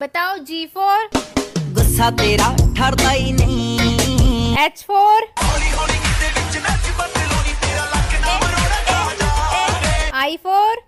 बताओ जी फोर गुस्सा तेरा ठरदा ही नहीं। एच फोर आई फोर